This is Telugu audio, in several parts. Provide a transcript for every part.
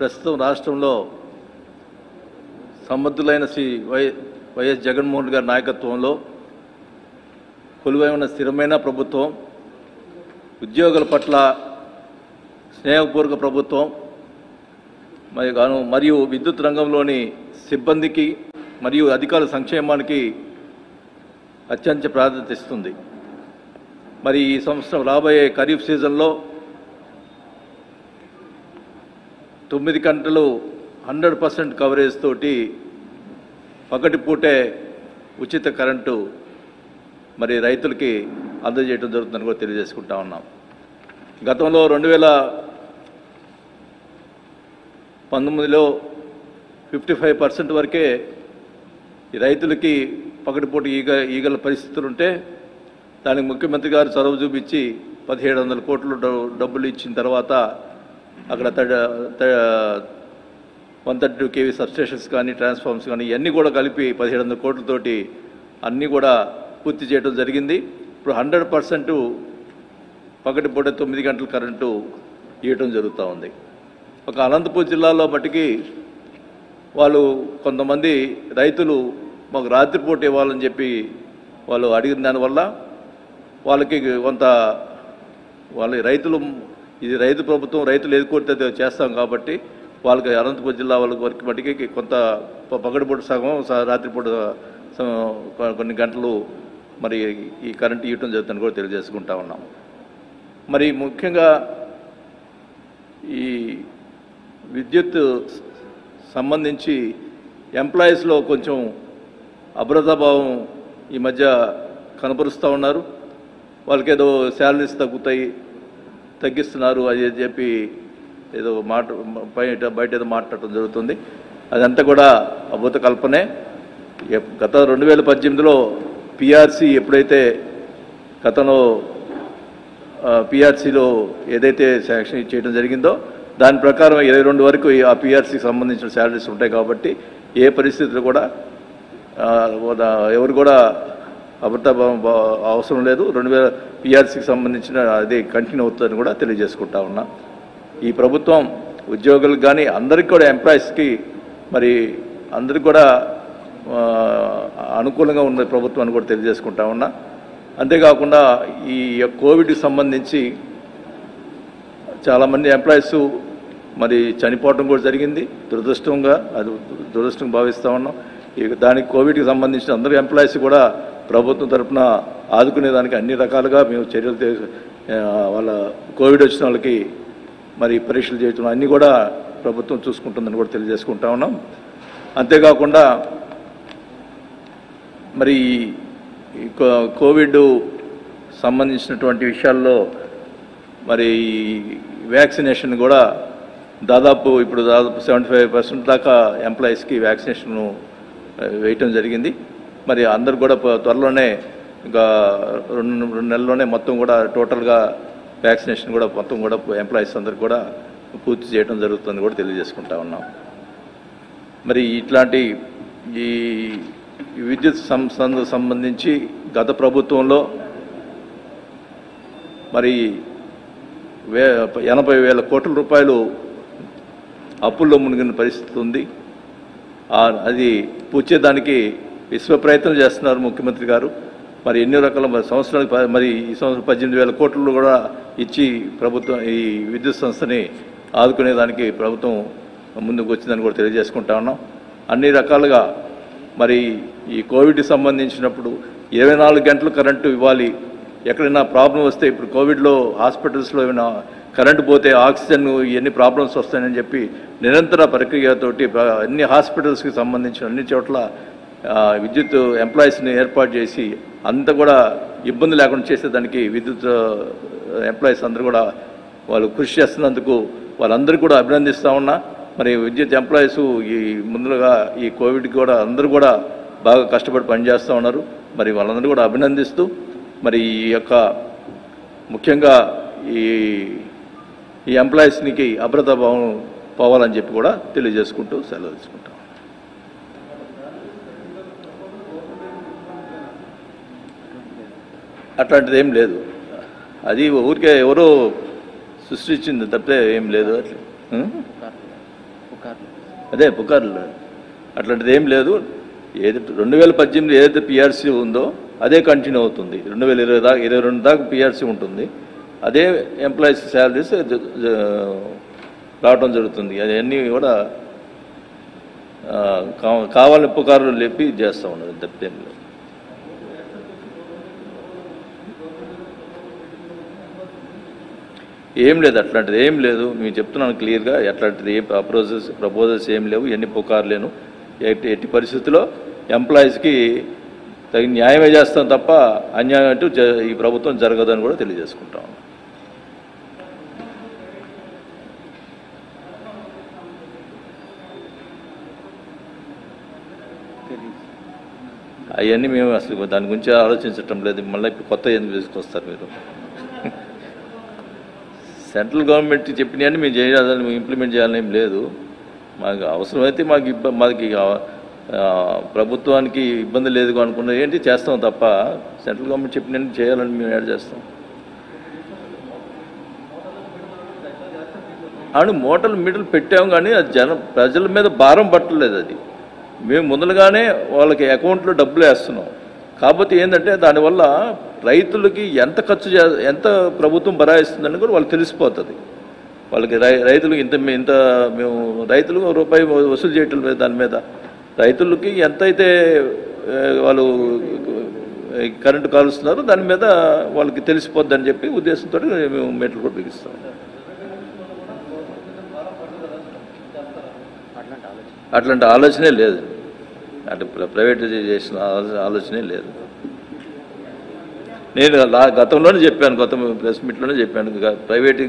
ప్రస్తుతం రాష్ట్రంలో సమర్థులైన శ్రీ వై వైఎస్ జగన్మోహన్ గారి నాయకత్వంలో కొలువై ఉన్న స్థిరమైన ప్రభుత్వం ఉద్యోగుల పట్ల స్నేహపూర్వక ప్రభుత్వం మరి గాను మరియు విద్యుత్ రంగంలోని సిబ్బందికి మరియు అధికారుల సంక్షేమానికి అత్యంత ప్రాధాన్యత ఇస్తుంది. మరి ఈ సంవత్సరం రాబోయే ఖరీఫ్ సీజన్లో తొమ్మిది గంటలు హండ్రెడ్ పర్సెంట్ కవరేజ్ తోటి పగటిపూటే ఉచిత కరెంటు మరి రైతులకి అందజేయడం జరుగుతుందని కూడా తెలియజేసుకుంటా ఉన్నాం. గతంలో రెండు వేల పంతొమ్మిదిలో ఫిఫ్టీ ఫైవ్ పర్సెంట్ వరకే రైతులకి పగటిపూట ఈగ ఈగల పరిస్థితులు ఉంటే దానికి ముఖ్యమంత్రి గారు చొరవ చూపించి పదిహేడు వందల కోట్లు డబ్బులు ఇచ్చిన తర్వాత అక్కడ one thirty two KV substations కానీ ట్రాన్స్ఫార్మర్స్ కానీ ఇవన్నీ కూడా కలిపి పదిహేడు వందల కోట్లతోటి అన్నీ కూడా పూర్తి చేయడం జరిగింది. ఇప్పుడు హండ్రెడ్ పర్సెంట్ పగటిపూట తొమ్మిది గంటల కరెంటు ఇవ్వటం జరుగుతూ ఉంది. ఒక అనంతపూర్ జిల్లాలో మటుకి వాళ్ళు కొంతమంది రైతులు మాకు రాత్రిపూట ఇవ్వాలని చెప్పి వాళ్ళు అడిగిన దానివల్ల వాళ్ళకి కొంత వాళ్ళ రైతులు ఇది రైతు ప్రభుత్వం రైతులు ఎదుర్కొంటే చేస్తాం కాబట్టి వాళ్ళకి అనంతపురం జిల్లా వాళ్ళకి వరకు మటుకి కొంత ప- పగటిపూట సగం స- రాత్రిపూట కొన్ని గంటలు మరి ఈ కరెంట్ ఇవ్వటం జరుగుతుందని కూడా తెలియజేసుకుంటా ఉన్నాం. మరి ముఖ్యంగా ఈ విద్యుత్ సంబంధించి ఎంప్లాయీస్లో కొంచెం అభ్రతాభావం ఈ మధ్య కనపరుస్తూ ఉన్నారు. వాళ్ళకి ఏదో శాలరీస్ తగ్గుతాయి తగ్గిస్తున్నారు అది చెప్పి ఏదో మాట బయట బయట ఏదో మాట్లాడటం జరుగుతుంది. అదంతా కూడా అభూత కల్పనే. గత రెండు వేల పద్దెనిమిదిలో పిఆర్సీ ఎప్పుడైతే గతంలో పిఆర్సీలో ఏదైతే శాంక్షన్ చేయడం జరిగిందో దాని ప్రకారం ఇరవై రెండు వరకు ఆ పిఆర్సీకి సంబంధించిన శాలరీస్ ఉంటాయి కాబట్టి ఏ పరిస్థితులు కూడా ఎవరు కూడా అభృత అవసరం లేదు. రెండు వేల పిఆర్సీకి సంబంధించిన అదే కంటిన్యూ అవుతుందని కూడా తెలియజేసుకుంటా ఉన్నా. ఈ ప్రభుత్వం ఉద్యోగులకు కానీ అందరికీ కూడా ఎంప్లాయీస్కి మరి అందరికి కూడా అనుకూలంగా ఉన్న ప్రభుత్వం అని కూడా తెలియజేసుకుంటా ఉన్నా. అంతేకాకుండా ఈ కోవిడ్కి సంబంధించి చాలామంది ఎంప్లాయీస్ మరి చనిపోవడం కూడా జరిగింది. దురదృష్టంగా అది దురదృష్టం భావిస్తూ ఉన్నాం. దానికి కోవిడ్కి సంబంధించిన అందరు ఎంప్లాయీస్ కూడా ప్రభుత్వం తరఫున ఆదుకునేదానికి అన్ని రకాలుగా మేము చర్యలు వాళ్ళ కోవిడ్ వచ్చిన వాళ్ళకి మరి పరీక్షలు చేస్తున్నాం అన్నీ కూడా ప్రభుత్వం చూసుకుంటుందని కూడా తెలియజేసుకుంటా ఉన్నాం. అంతేకాకుండా మరి కో- కోవిడ్ సంబంధించినటువంటి విషయాల్లో మరి ఈ వ్యాక్సినేషన్ కూడా దాదాపు ఇప్పుడు దాదాపు సెవెంటీ ఫైవ్ పర్సెంట్ దాకా ఎంప్లాయీస్కి వ్యాక్సినేషన్ వేయటం జరిగింది. మరి అందరు కూడా త్వరలోనే ఇంకా రెండు రెండు నెలల్లోనే మొత్తం కూడా టోటల్గా వ్యాక్సినేషన్ కూడా మొత్తం కూడా ఎంప్లాయీస్ అందరు కూడా పూర్తి చేయడం జరుగుతుంది కూడా తెలియజేసుకుంటా ఉన్నాం. మరి ఇట్లాంటి ఈ విద్యుత్ సంస్థ సంబంధించి గత ప్రభుత్వంలో మరి వే ఎనభై వేల కోట్ల రూపాయలు అప్పుల్లో మునిగిన పరిస్థితి ఉంది. అది పూడ్చేదానికి విశ్వ ప్రయత్నం చేస్తున్నారు ముఖ్యమంత్రి గారు. మరి ఎన్ని రకాల మరి సంవత్సరానికి మరి ఈ సంవత్సరం పద్దెనిమిది వేల కోట్లు కూడా ఇచ్చి ప్రభుత్వం ఈ విద్యుత్ సంస్థని ఆదుకునేదానికి ప్రభుత్వం ముందుకు వచ్చిందని కూడా తెలియజేసుకుంటా ఉన్నాం. అన్ని రకాలుగా మరి ఈ కోవిడ్కి సంబంధించినప్పుడు ఇరవై నాలుగు గంటలు కరెంటు ఇవ్వాలి. ఎక్కడైనా ప్రాబ్లం వస్తే ఇప్పుడు కోవిడ్లో హాస్పిటల్స్లో ఏమైనా కరెంటు పోతే ఆక్సిజన్ ఇవన్నీ ప్రాబ్లమ్స్ వస్తాయని చెప్పి నిరంతర ప్రక్రియతోటి అన్ని హాస్పిటల్స్కి సంబంధించిన అన్ని చోట్ల విద్యుత్ ఎంప్లాయీస్ని ఏర్పాటు చేసి అంత కూడా ఇబ్బంది లేకుండా చేసేదానికి విద్యుత్ ఎంప్లాయీస్ అందరూ కూడా వాళ్ళు కృషి చేస్తున్నందుకు వాళ్ళందరూ కూడా అభినందిస్తూ ఉన్నా. మరి విద్యుత్ ఎంప్లాయీస్ ఈ ముందుగా ఈ కోవిడ్కి కూడా అందరూ కూడా బాగా కష్టపడి పనిచేస్తూ ఉన్నారు. మరి వాళ్ళందరూ కూడా అభినందిస్తూ మరి ఈ యొక్క ముఖ్యంగా ఈ ఈ ఎంప్లాయీస్నికి అభ్రత భావం పోవాలని చెప్పి కూడా తెలియజేసుకుంటూ సెలవు తీసుకుంటాం. అట్లాంటిది ఏం లేదు. అది ఊరికే ఎవరో సృష్టించింది తప్పితే ఏం లేదు అట్లా. అదే పుకార్లు. అట్లాంటిది ఏం లేదు. ఏది రెండు వేల పద్దెనిమిది ఏదైతే పిఆర్సీ ఉందో అదే కంటిన్యూ అవుతుంది. రెండు వేల ఇరవై దాకా ఇరవై రెండు దాకా పిఆర్సీ ఉంటుంది. అదే ఎంప్లాయీస్ శాలరీస్ రావడం జరుగుతుంది. అవన్నీ కూడా కావాలని పుకార్లు లేపి చేస్తూ ఉన్నది తప్పేం లేదు. ఏం లేదు అట్లాంటిది ఏం లేదు. మేము చెప్తున్నాను క్లియర్గా అట్లాంటిది ఏ ప్రపోజల్స్ ప్రపోజల్స్ ఏం లేవు ఎన్ని పుకార్లేను ఎట్టి ఎట్టి పరిస్థితుల్లో ఎంప్లాయీస్కి తగిన న్యాయమే చేస్తాం తప్ప అన్యాయం అంటూ జ- ఈ ప్రభుత్వం జరగదని కూడా తెలియజేసుకుంటాం. అవన్నీ మేము అసలు దాని గురించి ఆలోచించటం లేదు. మళ్ళీ ఇప్పుడు కొత్త ఎందుకు తీసుకొస్తారు మీరు? సెంట్రల్ గవర్నమెంట్ చెప్పినవన్నీ మేము చేయాలని మేము ఇంప్లిమెంట్ చేయాలని ఏం లేదు. మాకు అవసరమైతే మాకు ఇబ్బ మాకు ప్రభుత్వానికి ఇబ్బంది లేదు అనుకున్నది ఏంటి? చేస్తాం తప్ప సెంట్రల్ గవర్నమెంట్ చెప్పినవన్నీ చేయాలని మేము యాడ్ చేస్తాం. అని మోటార్లు మీటర్లు పెట్టాము కానీ అది జన ప్రజల మీద భారం పట్టలేదు అది. మేము ముందలుగానే వాళ్ళకి అకౌంట్లో డబ్బులు వేస్తున్నాం. కాకపోతే ఏంటంటే దానివల్ల రైతులకి ఎంత ఖర్చు చే ఎంత ప్రభుత్వం బరాయిస్తుందని కూడా వాళ్ళు తెలిసిపోతుంది. వాళ్ళకి రై రైతులకు ఇంత ఇంత మేము రైతులు రూపాయి వసూలు చేయటం లేదు దాని మీద. రైతులకి ఎంతైతే వాళ్ళు కరెంటు కాలుస్తున్నారో దాని మీద వాళ్ళకి తెలిసిపోద్ది అని చెప్పి ఉద్దేశంతో మేము మెట్లు కూడా బిగిస్తాం. అట్లాంటి ఆలోచనే లేదు. అంటే ప్రైవేట్ చేసిన ఆలోచనే లేదు. నేను గతంలోనే చెప్పాను గత ప్రెస్ మీట్లోనే చెప్పాను ప్రైవేట్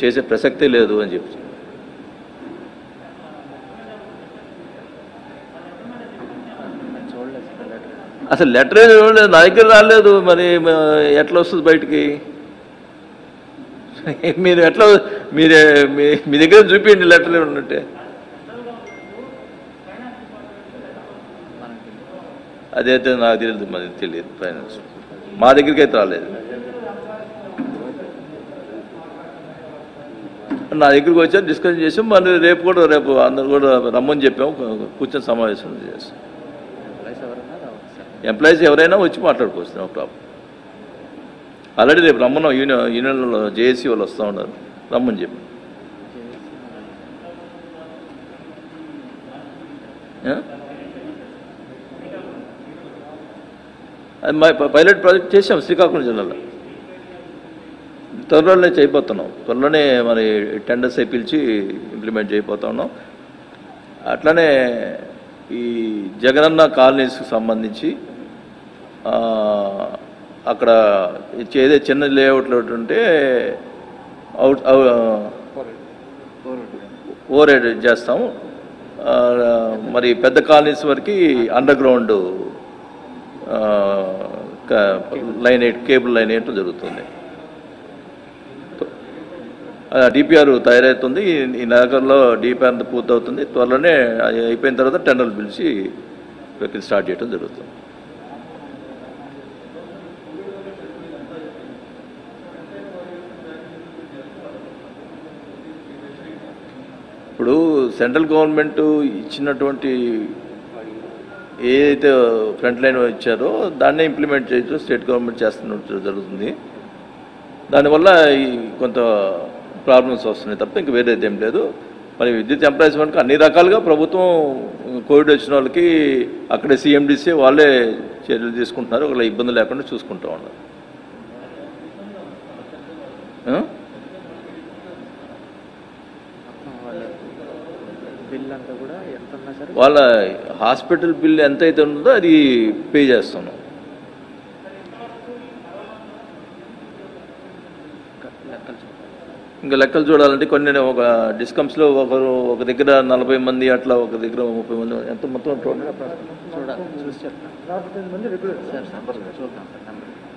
చేసే ప్రసక్తే లేదు అని చెప్పి. అసలు లెటర్ చూడలేదు నా దగ్గర రాలేదు మరి ఎట్లా వస్తుంది బయటికి? మీరు ఎట్లా మీరే మీ మీ దగ్గర చూపించండి లెటర్ ఉన్నట్టే అదైతే నాకు తెలియదు మరి తెలియదు ఫైనాన్స్. మా దగ్గరికి అయితే రాలేదు. నా దగ్గరికి వచ్చారు డిస్కషన్ చేసాం. మరి రేపు కూడా రేపు అందరు కూడా రమ్మని చెప్పాము. కూర్చొని సమావేశం చేస్తాం ఎంప్లాయీస్ ఎవరైనా వచ్చి మాట్లాడుకోవచ్చు నో ప్రాబ్లం ఆల్రెడీ రేపు రమ్మన్నాం. యూనియన్ యూనియన్లో జేఏసీ వాళ్ళు వస్తూ ఉన్నారు. రమ్మని చెప్పి. ఆ? అది మా ప- పైలట్ ప్రాజెక్ట్ చేసాం శ్రీకాకుళం జిల్లాలో. త్వరలోనే చేయబోతున్నాం. త్వరలోనే మరి టెండర్స్ అయి పిలిచి ఇంప్లిమెంట్ చేయబోతా ఉన్నాం. అట్లనే ఈ జగనన్న కాలనీస్కి సంబంధించి అక్కడ ఏదో చిన్న లేఅవుట్లో ఉంటే అవుట్ ఓవర్ హెడ్ చేస్తాము. మరి పెద్ద కాలనీస్ వరకు underground line eight cable line వేయటం జరుగుతుంది. డిపిఆర్ తయారవుతుంది. ఈ- ఈ నగరంలో డిపిఆర్ పూర్తవుతుంది. త్వరలోనే అది అయిపోయిన తర్వాత టెండర్లు పిలిచి ప్రక్రియ స్టార్ట్ చేయడం జరుగుతుంది. ఇప్పుడు సెంట్రల్ గవర్నమెంట్ ఇచ్చినటువంటి ఏదైతే ఫ్రంట్ లైన్ ఇచ్చారో దాన్నే ఇంప్లిమెంట్ చేయొచ్చు స్టేట్ గవర్నమెంట్ చేస్తున్నట్టు జరుగుతుంది. దానివల్ల ఈ కొంత ప్రాబ్లమ్స్ వస్తున్నాయి తప్ప ఇంక వేరేది ఏం లేదు. మరి విద్యుత్ ఎంప్లాయ్మెంట్కి అన్ని రకాలుగా ప్రభుత్వం కోవిడ్ వచ్చిన వాళ్ళకి అక్కడే సీఎండిసి వాళ్ళే చర్యలు తీసుకుంటున్నారు. ఒకవేళ ఇబ్బంది లేకుండా చూసుకుంటూ ఉన్నారు ఆ? మొత్తం వాళ్ళ బిల్ అంతా కూడా ఎంత ఉన్నా సరే వాళ్ళ హాస్పిటల్ బిల్ ఎంత అయితే ఉందో అది పే చేస్తున్నాం ఇంకా లెక్కలు చూడాలంటే కొన్ని ఒక డిస్కమ్స్లో ఒకరు ఒక దగ్గర నలభై మంది అట్లా ఒక దగ్గర ముప్పై మంది ఎంత మొత్తం టోటల్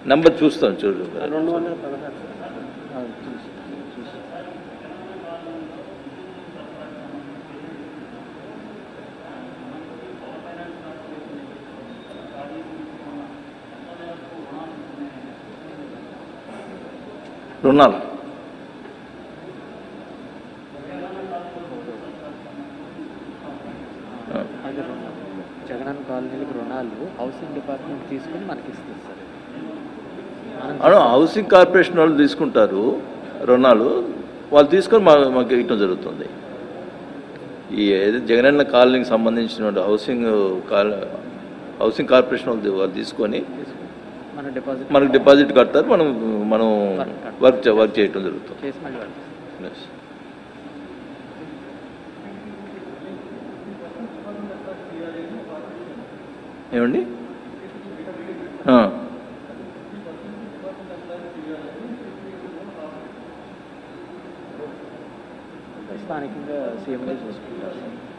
నెంబర్ చూస్తాం చూడు రెండు వందల పదహారు చూసి చూసి రుణాలు. జగనన్న కాలనీలకు హౌసింగ్ డిపార్ట్మెంట్ తీసుకుని మనకి ఇస్తుంది సార్. మనం అవును హౌసింగ్ కార్పొరేషన్ వాళ్ళు తీసుకుంటారు రుణాలు. వాళ్ళు తీసుకొని మా మాకు ఇవ్వటం జరుగుతుంది. ఈ జగనన్న కాలనీకి సంబంధించిన హౌసింగ్ కాల హౌసింగ్ కార్పొరేషన్ వాళ్ళు వాళ్ళు తీసుకొని మనకు డిపాజిట్ కడతారు మనం మనం వర్క్ వర్క్ చేయటం జరుగుతుంది. ఏమండి?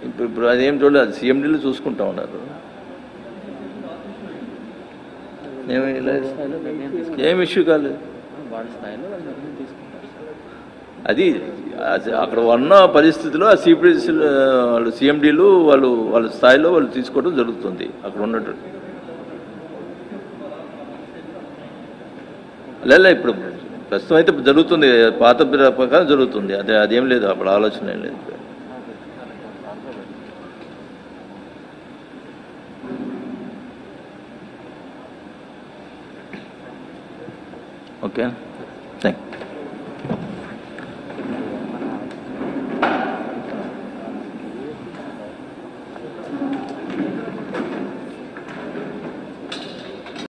ఇప్పుడు ఇప్పుడు అదేం చూడలేదు సీఎండీలు చూసుకుంటా ఉన్నారు ఏమీ లేదు స్థాయిలో నిర్ణయం తీసుకుంటారు ఏం ఇష్యూ కాలేదు. అది అక్కడ ఉన్న పరిస్థితిలో ఆ సిపిడి వాళ్ళు సీఎండీలు వాళ్ళు వాళ్ళ స్థాయిలో వాళ్ళు తీసుకోవడం జరుగుతుంది అక్కడ ఉన్నట్టు. లేదు ఇప్పుడు ప్రస్తుతం అయితే జరుగుతుంది పాత ప్ర- ప్రకారం జరుగుతుంది. అదే అదేం లేదు అప్పుడు ఆలోచన ఏం లేదు. Okay.